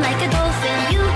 like a dolphin. You